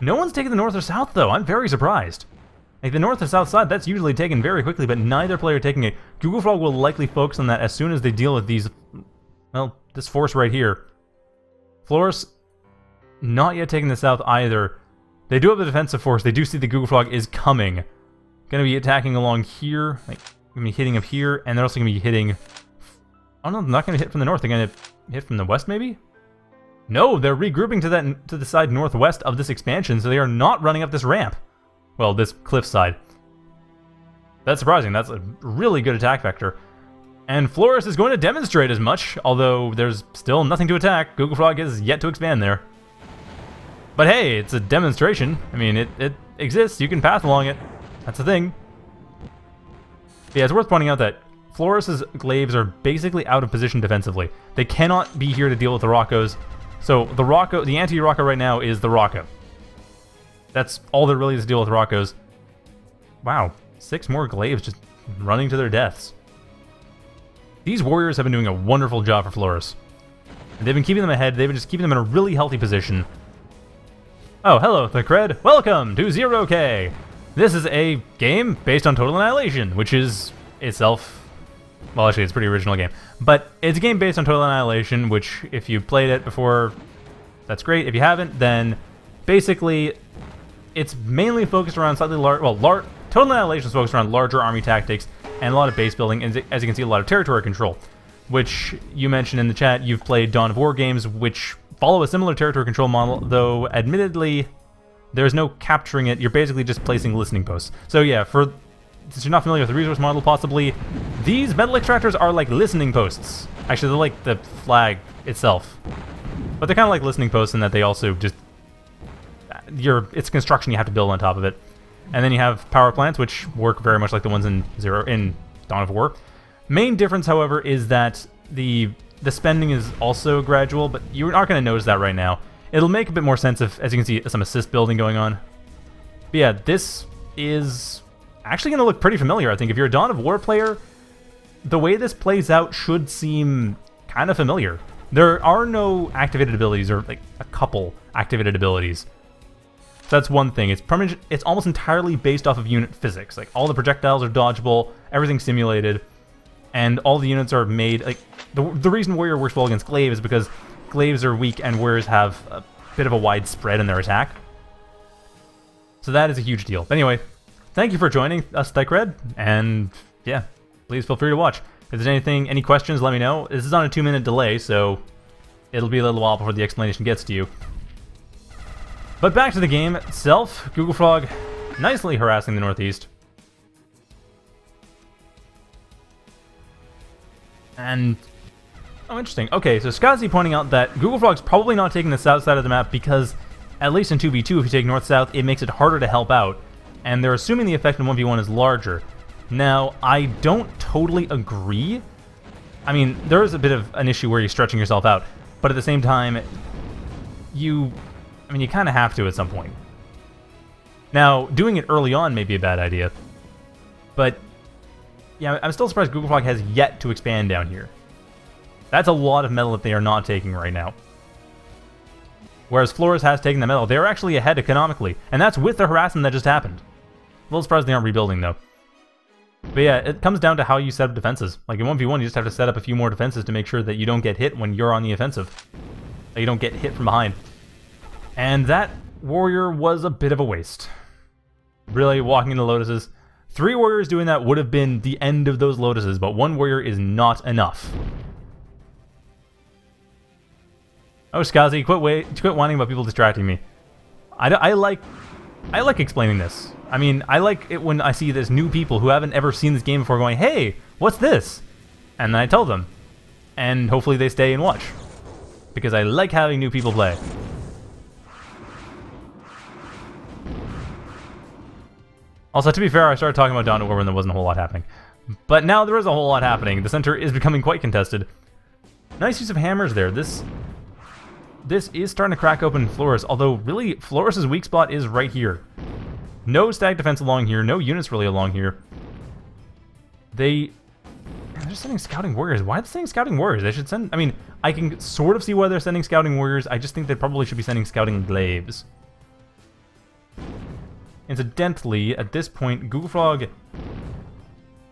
S1: No one's taking the north or south, though. I'm very surprised. Like the north and south side, that's usually taken very quickly, but neither player taking it. Google Frog will likely focus on that as soon as they deal with these, well, this force right here. Floris, not yet taking the south either. They do have the defensive force. They do see the Google Frog is coming. Gonna be attacking along here, like, gonna be hitting up here, and they're also gonna be hitting... Oh no, not gonna hit from the north. They're gonna hit from the west, maybe? No, they're regrouping to that to the side northwest of this expansion, so they are not running up this ramp. Well, this cliff side. That's surprising. That's a really good attack vector. And Floris is going to demonstrate as much, although there's still nothing to attack. Google Frog is yet to expand there. But hey, it's a demonstration. I mean, it, it exists. You can path along it. That's the thing. But yeah, it's worth pointing out that Floris's glaives are basically out of position defensively. They cannot be here to deal with the Rockos. So the Rocko, the anti-Rocko right now is the Rocko. That's all there really is to deal with Rockos. Wow, six more glaives just running to their deaths. These warriors have been doing a wonderful job for Floris. They've been keeping them ahead, they've been just keeping them in a really healthy position. Oh, hello, the cred. Welcome to Zero K. This is a game based on Total Annihilation, which is itself well, actually, it's a pretty original game. But it's a game based on Total Annihilation, which, if you played it before, that's great. If you haven't, then basically, it's mainly focused around slightly large. Well, lar Total Annihilation is focused around larger army tactics and a lot of base building, and as you can see, a lot of territory control. Which you mentioned in the chat, you've played Dawn of War games, which follow a similar territory control model, though admittedly, there's no capturing it. You're basically just placing listening posts. So yeah, for since you're not familiar with the resource model, possibly, these metal extractors are like listening posts. Actually, they're like the flag itself. But they're kind of like listening posts in that they also just... Your, it's construction you have to build on top of it. And then you have power plants, which work very much like the ones in Zero in Dawn of War. Main difference, however, is that the the spending is also gradual, but you aren't going to notice that right now. It'll make a bit more sense if, as you can see, some assist building going on. But yeah, this is actually going to look pretty familiar, I think. If you're a Dawn of War player, the way this plays out should seem kind of familiar. There are no activated abilities, or like a couple activated abilities. So that's one thing. It's it's almost entirely based off of unit physics. Like all the projectiles are dodgeable, everything's simulated, and all the units are made like the the reason Warrior works well against Glaive is because Glaives are weak and Warriors have a bit of a wide spread in their attack. So that is a huge deal. Anyway, thank you for joining us, Red, and yeah, please feel free to watch. If there's anything, any questions, let me know. This is on a two-minute delay, so it'll be a little while before the explanation gets to you. But back to the game itself, Google Frog nicely harassing the Northeast. And... Oh, interesting. Okay, so Skazi pointing out that Google Frog's probably not taking the south side of the map because, at least in 2v2, if you take north-south, it makes it harder to help out and they're assuming the effect in 1v1 is larger. Now, I don't totally agree. I mean, there is a bit of an issue where you're stretching yourself out, but at the same time, you... I mean, you kind of have to at some point. Now, doing it early on may be a bad idea, but yeah, I'm still surprised Google Frog has yet to expand down here. That's a lot of metal that they are not taking right now. Whereas Floris has taken the metal. They're actually ahead economically, and that's with the harassment that just happened. A little surprised they aren't rebuilding, though. But yeah, it comes down to how you set up defenses. Like in 1v1, you just have to set up a few more defenses to make sure that you don't get hit when you're on the offensive. That you don't get hit from behind. And that warrior was a bit of a waste. Really, walking into lotuses. Three warriors doing that would have been the end of those lotuses, but one warrior is not enough. Oh, Skazi, quit, wait, quit whining about people distracting me. I, I like I like explaining this. I mean, I like it when I see this new people who haven't ever seen this game before going, hey, what's this? And then I tell them. And hopefully they stay and watch. Because I like having new people play. Also, to be fair, I started talking about Dawn of War when there wasn't a whole lot happening. But now there is a whole lot happening. The center is becoming quite contested. Nice use of hammers there. This this is starting to crack open Floris, although really Floris's weak spot is right here. No static defense along here, no units really along here. They... They're sending Scouting Warriors. Why are they sending Scouting Warriors? They should send... I mean, I can sort of see why they're sending Scouting Warriors. I just think they probably should be sending Scouting Glaives. Incidentally, at this point, Google Frog...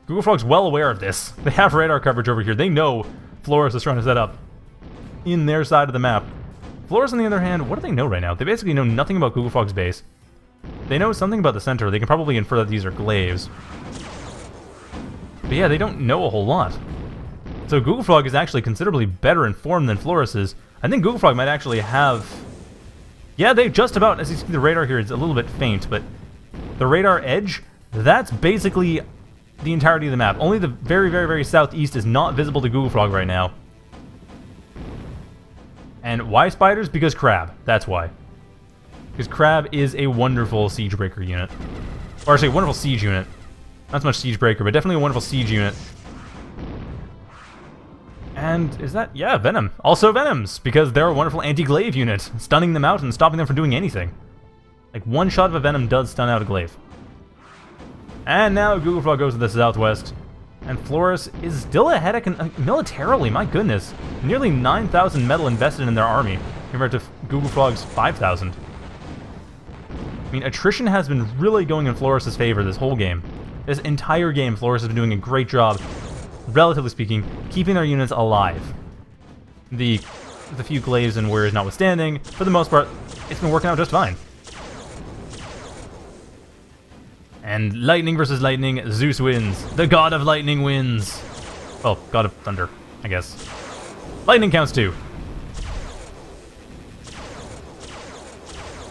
S1: Google Frog's well aware of this. (laughs) They have radar coverage over here. They know Floris is trying to set up in their side of the map. Floris, on the other hand, what do they know right now? They basically know nothing about Google Frog's base. They know something about the center. They can probably infer that these are glaives. But yeah, they don't know a whole lot. So Google Frog is actually considerably better informed than Floris is, I think Google Frog might actually have... Yeah, they just about... As you see, the radar here is a little bit faint, but the radar edge, that's basically the entirety of the map. Only the very, very, very southeast is not visible to Google Frog right now. And why spiders? Because crab. That's why. Because crab is a wonderful siege breaker unit. Or actually, a wonderful siege unit. Not so much siege breaker, but definitely a wonderful siege unit. And is that... Yeah, Venom. Also Venoms, because they're a wonderful anti-glaive unit, stunning them out and stopping them from doing anything. Like, one shot of a Venom does stun out a glaive. And now Google Frog goes to the southwest. And Floris is still ahead of, militarily, my goodness. Nearly 9,000 metal invested in their army, compared to Google Frog's 5,000. I mean, attrition has been really going in Floris's favor this whole game. This entire game, Floris has been doing a great job relatively speaking, keeping their units alive. The the few glaives and warriors notwithstanding, for the most part, it's been working out just fine. And lightning versus lightning, Zeus wins. The god of lightning wins. Oh, god of thunder, I guess. Lightning counts too.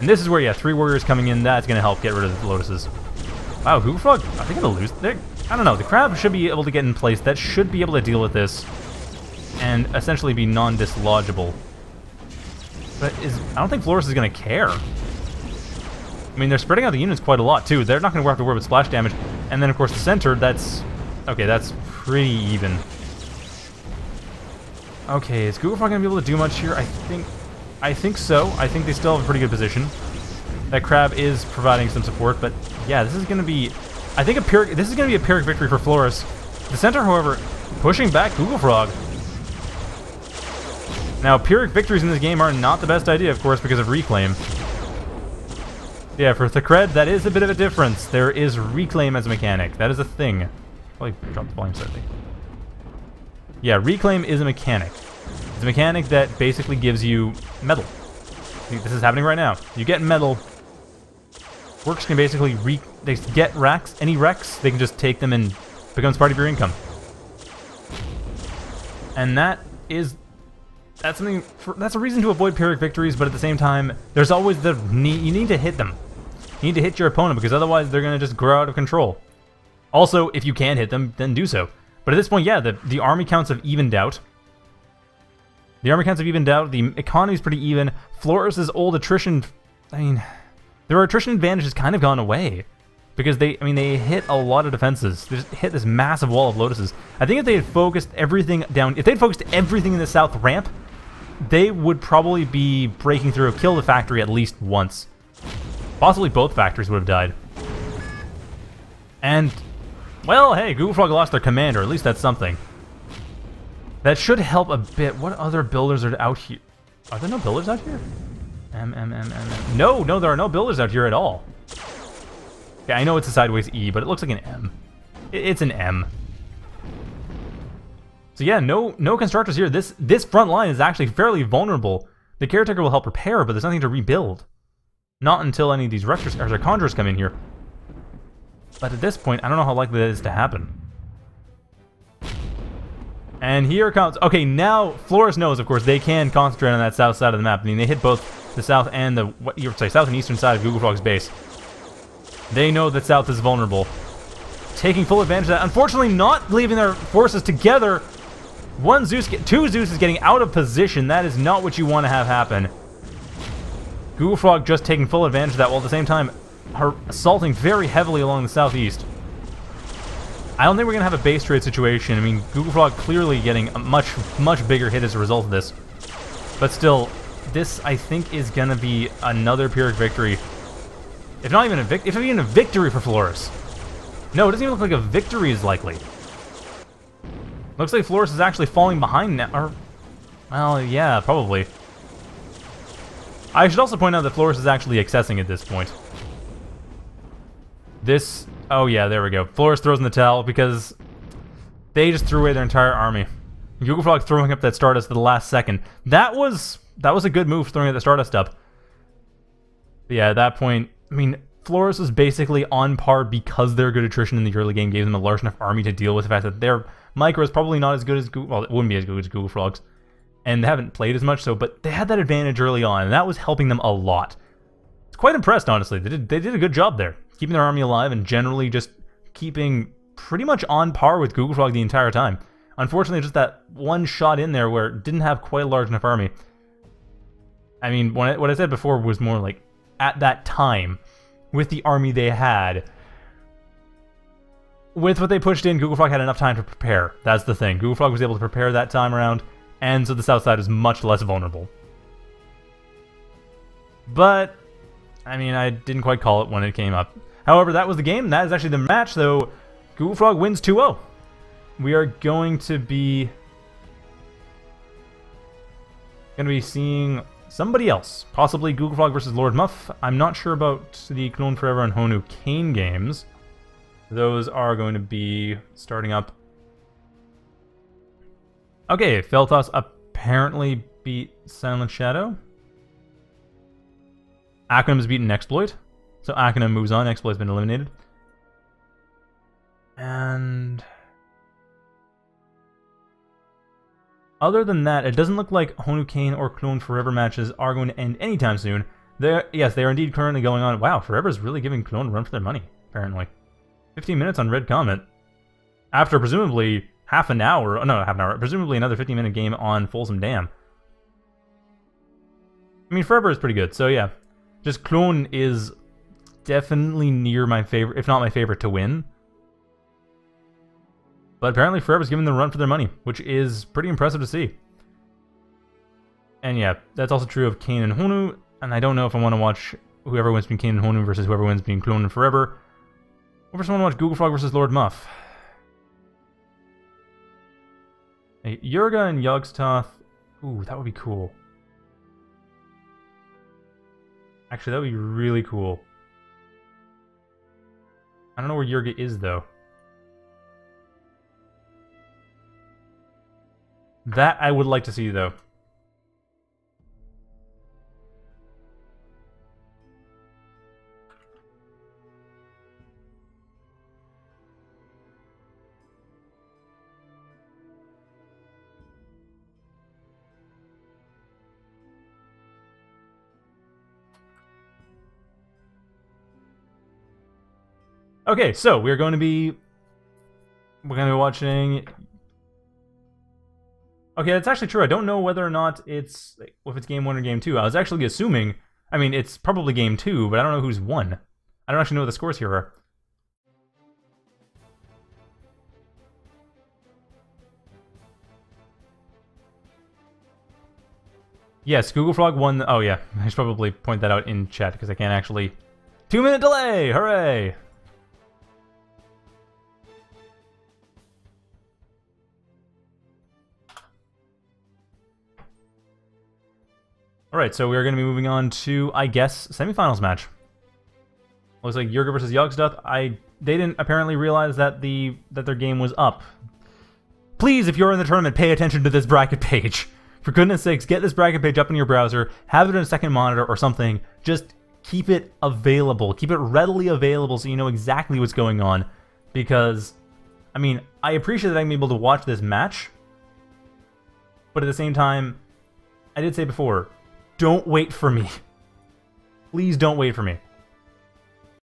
S1: And this is where, yeah, three warriors coming in, that's going to help get rid of the lotuses. Wow, Google Frog, are they going to lose? They're, I don't know, the crab should be able to get in place. That should be able to deal with this and essentially be non-dislodgeable. But is I don't think Floris is going to care. I mean, they're spreading out the units quite a lot, too. They're not going to have to worry about splash damage. And then, of course, the center, that's... Okay, that's pretty even. Okay, is Google Frog to be able to do much here? I think... I think so. I think they still have a pretty good position. That crab is providing some support, but yeah, this is to be I think a Pyrrhic, this is to be a Pyrrhic victory for Floris. The center, however, pushing back Google Frog. Now, Pyrrhic victories in this game are not the best idea, of course, because of Reclaim. Yeah, for Thakred, that is a bit of a difference. There is Reclaim as a mechanic. That is a thing. Probably drop the volume slightly. Yeah, Reclaim is a mechanic. It's a mechanic that basically gives you metal. This is happening right now. You get metal Works can basically re they get racks, any wrecks, they can just take them and becomes part of your income. And that is that's something for, that's a reason to avoid Pyrrhic victories, but at the same time, there's always the need you need to hit them. You need to hit your opponent because otherwise they're gonna just grow out of control. Also, if you can hit them, then do so. But at this point, yeah, the, the army counts have evened out. The army counts have evened out, the economy's pretty even. Floris's old attrition I mean their attrition advantage has kind of gone away. Because they, I mean, they hit a lot of defenses. They just hit this massive wall of lotuses. I think if they had focused everything down, if they'd focused everything in the south ramp, they would probably be breaking through, kill the factory at least once. Possibly both factories would have died. And, well, hey, Google Frog lost their commander. At least that's something. That should help a bit. What other builders are out here? Are there no builders out here? M, M, M, M. No, no, there are no builders out here at all. Yeah, I know it's a sideways E, but it looks like an M. It's an M. So yeah, no no constructors here. This this front line is actually fairly vulnerable. The caretaker will help repair, but there's nothing to rebuild. Not until any of these rectors or conjurers come in here. But at this point, I don't know how likely that is to happen. And here comes... Okay, now Floris knows, of course, they can concentrate on that south side of the map. I mean, they hit both the south and the... Say, south and eastern side of Google Frog's base. They know that south is vulnerable. Taking full advantage of that. Unfortunately, not leaving their forces together. One Zeus... Get, two Zeus is getting out of position. That is not what you want to have happen. Google Frog just taking full advantage of that, while at the same time assaulting very heavily along the southeast. I don't think we're going to have a base trade situation. I mean, Google Frog clearly getting a much, much bigger hit as a result of this. But still, this, I think, is going to be another Pyrrhic victory. If not even a vic if even a victory for Floris. No, it doesn't even look like a victory is likely. Looks like Floris is actually falling behind now. Or, well, yeah, probably. I should also point out that Floris is actually accessing at this point. This Oh yeah, there we go. Floris throws in the towel because they just threw away their entire army. Google Frog throwing up that Stardust at the last second. That was that was a good move throwing the Stardust up. But yeah, at that point, I mean, Floris was basically on par because their good attrition in the early game gave them a large enough army to deal with the fact that their micro is probably not as good as Google. Well, it wouldn't be as good as Google Frogs. and they haven't played as much, so but they had that advantage early on, and that was helping them a lot. It's quite impressed, honestly. They did they did a good job there, keeping their army alive and generally just keeping pretty much on par with Google Frog the entire time. Unfortunately, just that one shot in there where it didn't have quite a large enough army. I mean, I, what I said before was more like at that time, with the army they had, with what they pushed in, Google Frog had enough time to prepare. That's the thing. Google Frog was able to prepare that time around, and so the south side is much less vulnerable. But, I mean, I didn't quite call it when it came up. However, that was the game. That is actually the match, though. Google Frog wins 2-0. We are going to be... Going to be seeing somebody else. Possibly Google Frog versus Lord Muff. I'm not sure about the Clone Forever and Honu Kane games. Those are going to be starting up. Okay, Feltos apparently beat Silent Shadow. Akron's beaten Exploit. So Akron moves on, Exploit's been eliminated. And... Other than that, it doesn't look like Honu Kane or Clone Forever matches are going to end anytime soon. They're, yes, they are indeed currently going on. Wow, Forever's really giving Clone a run for their money, apparently. 15 minutes on Red Comet. After presumably half an hour, oh, no, half an hour, presumably another 15 minute game on Folsom Dam. I mean, Forever is pretty good, so yeah. Just Clone is definitely near my favorite, if not my favorite, to win. But apparently Forever's giving them a run for their money, which is pretty impressive to see. And yeah, that's also true of Kane and Honu, and I don't know if I want to watch whoever wins between Kane and Honu versus whoever wins between Clone and Forever. Or if I want to watch Google Frog versus Lord Muff. Hey, Yurga and Yogg-Sothoth. Ooh, that would be cool. Actually, that would be really cool. I don't know where Yurga is, though. That I would like to see, though. Okay, so we're going to be we're going to be watching Okay, that's actually true. I don't know whether or not it's if it's game 1 or game 2. I was actually assuming I mean, it's probably game 2, but I don't know who's won. I don't actually know what the scores here are. Yes, Google Frog won. Oh yeah, (laughs) I should probably point that out in chat because I can't actually. Two minute delay! Hooray! Alright, so we're going to be moving on to, I guess, semifinals match. Looks like Yurga versus Yogg-Sothoth. I they didn't apparently realize that the that their game was up. Please, if you're in the tournament, pay attention to this bracket page. For goodness sakes, get this bracket page up in your browser, have it in a second monitor or something. Just keep it available. Keep it readily available so you know exactly what's going on. Because, I mean, I appreciate that I'm able to watch this match, but at the same time, I did say before, don't wait for me. Please don't wait for me.